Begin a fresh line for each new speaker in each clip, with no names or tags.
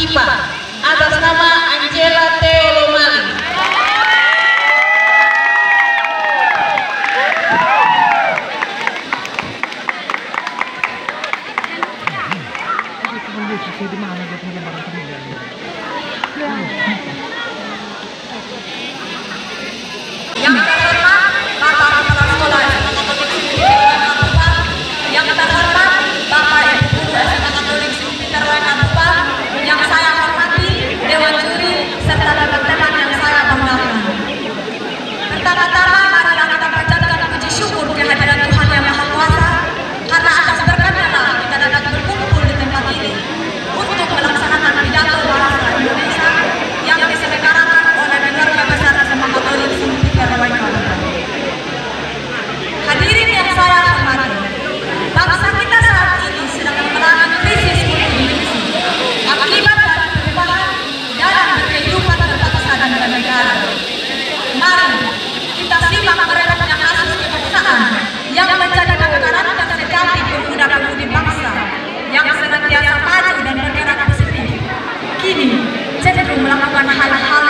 IPA atas nama Angela Teolomali.
Di mana จะถึงรางวัลพันละเท่า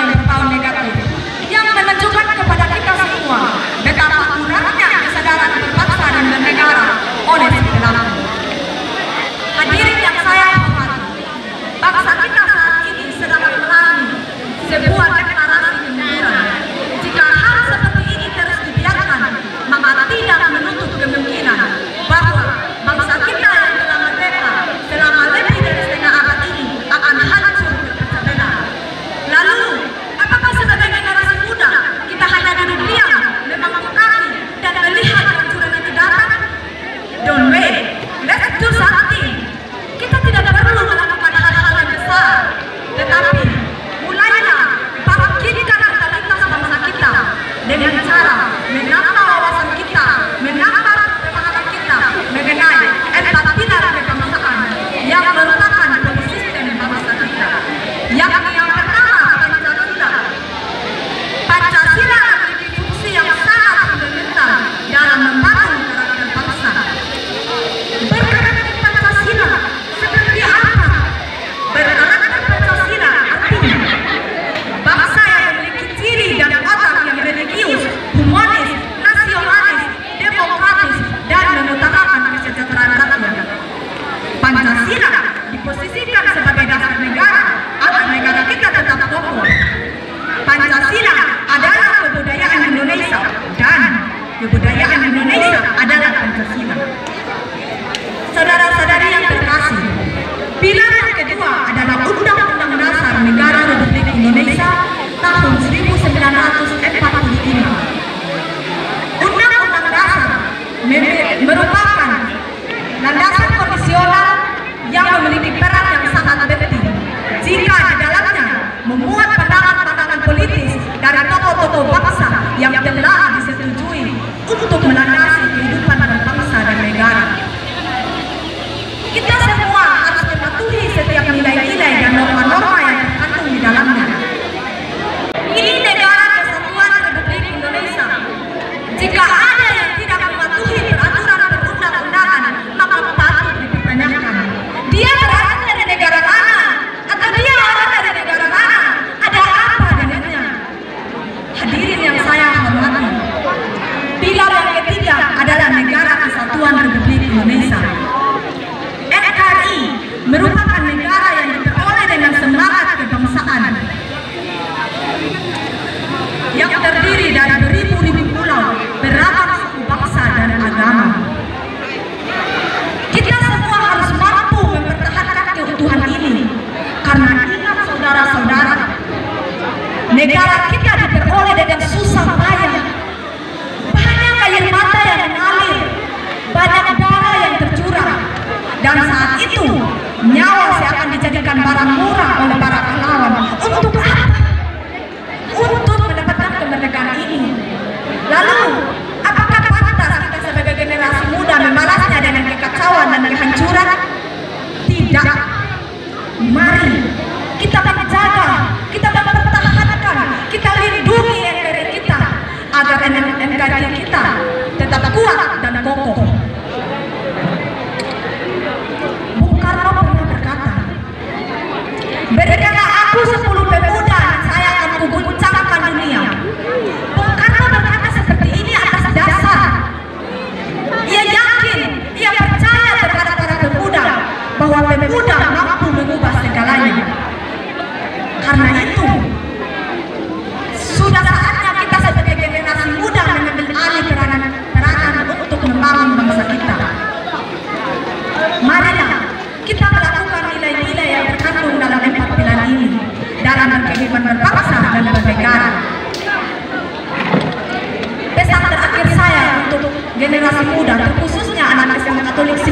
kebudayaan Indonesia adalah Pancasila. merupakan negara yang diperoleh dengan semangat kebangsaan yang terdiri dari beribu-ribu pulau beragam suku bangsa dan agama. Kita semua harus mampu mempertahankan keutuhan ini karena ingat saudara-saudara negara agar NKRI kita tetap kuat dan kokoh. Bung Karno pernah berkata, berikan colección.